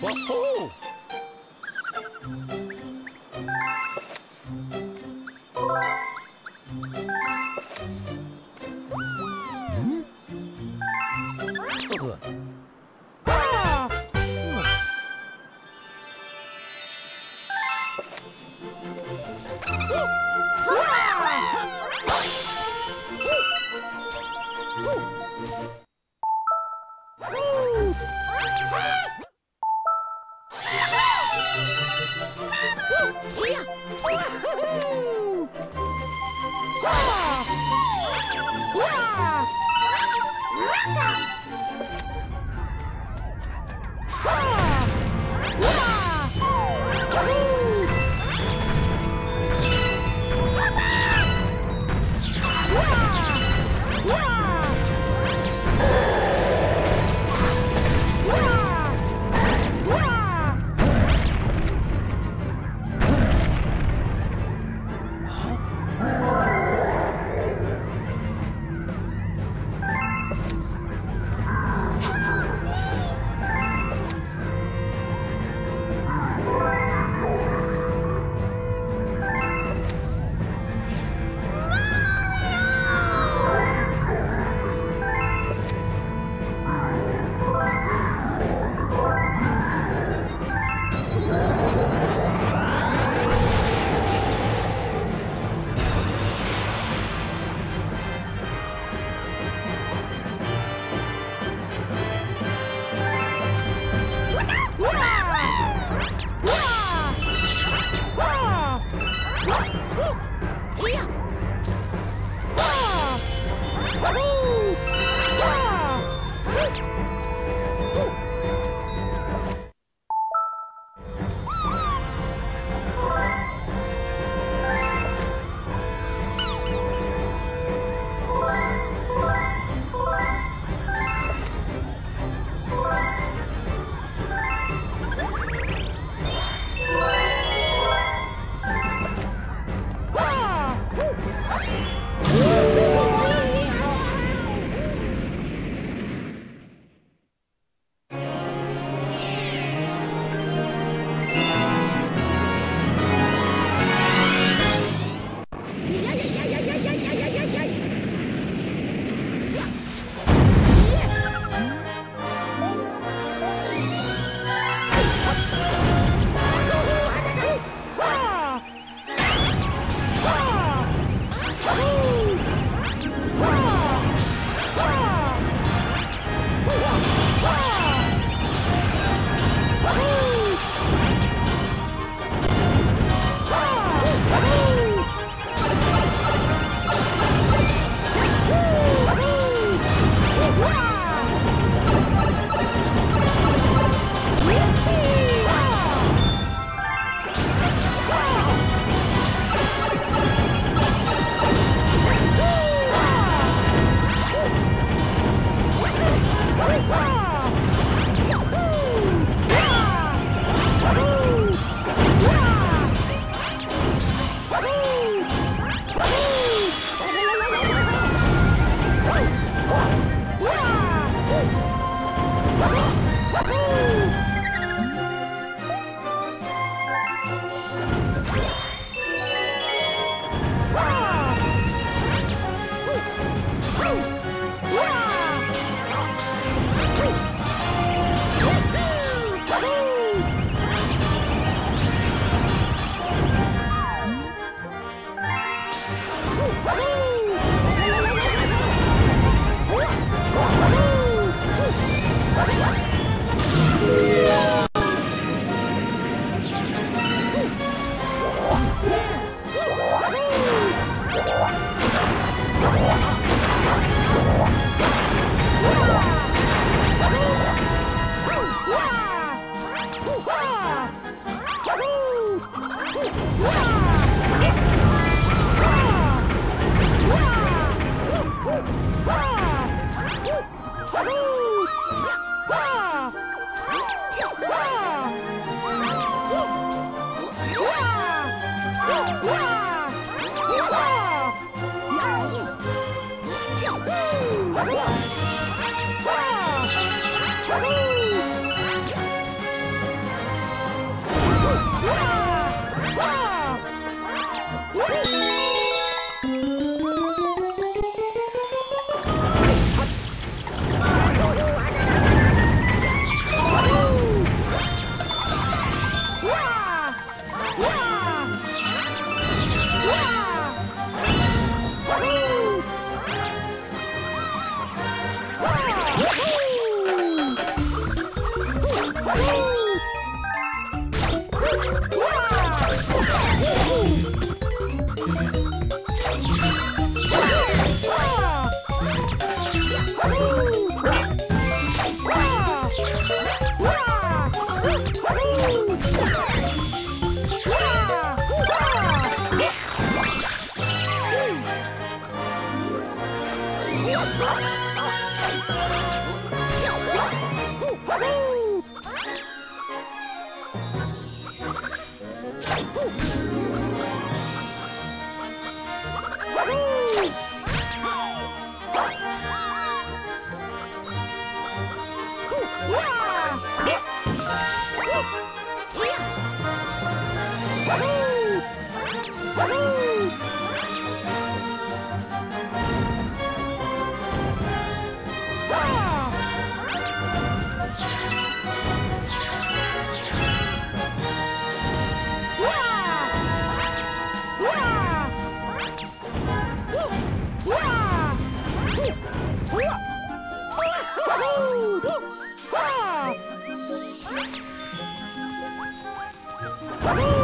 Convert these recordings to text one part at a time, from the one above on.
Whoa! Ha! Woo! Woo!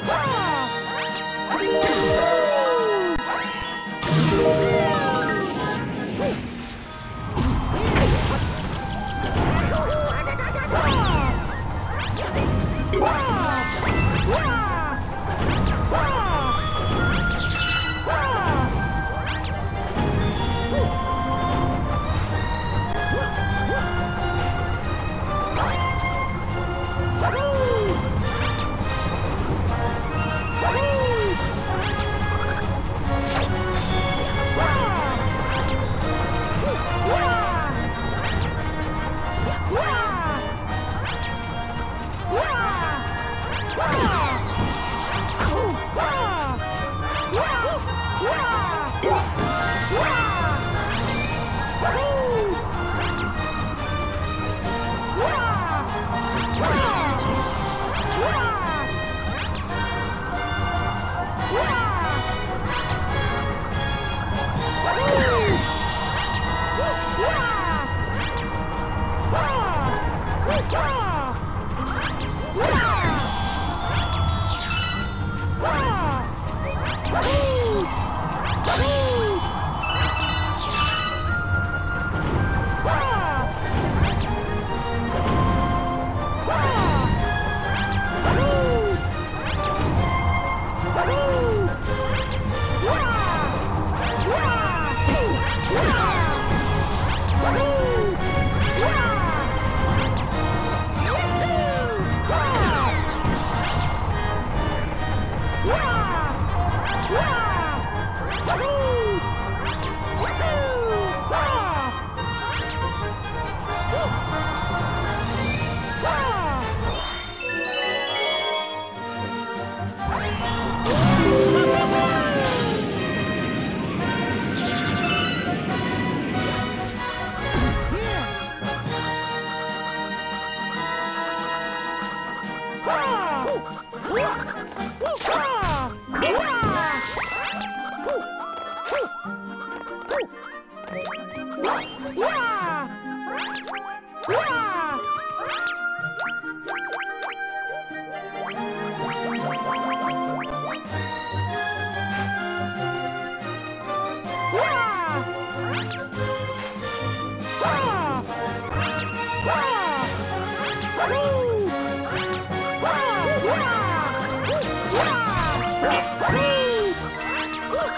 Woo!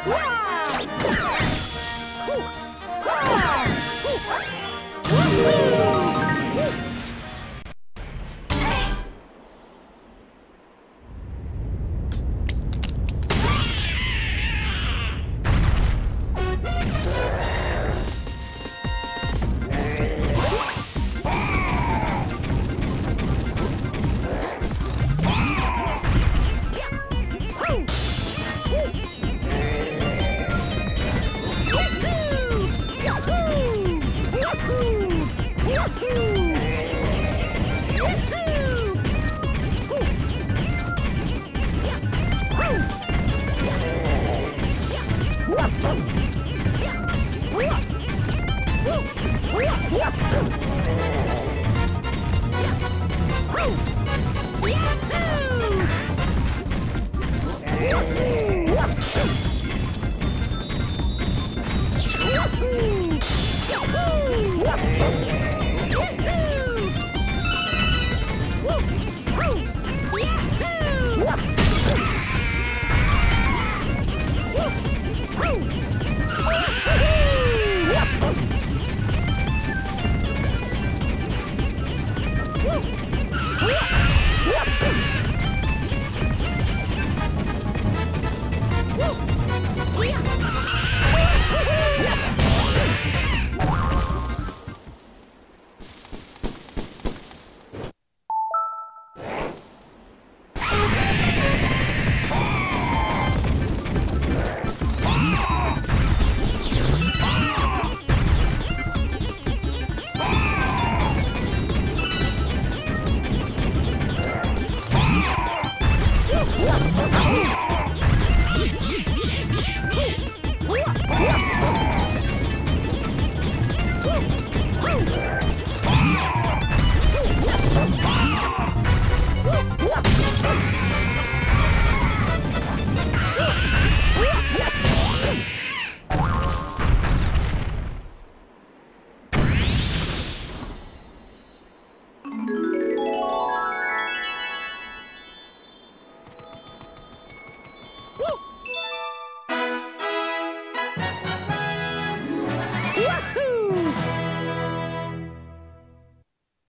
Wah! Yahoo! Oh!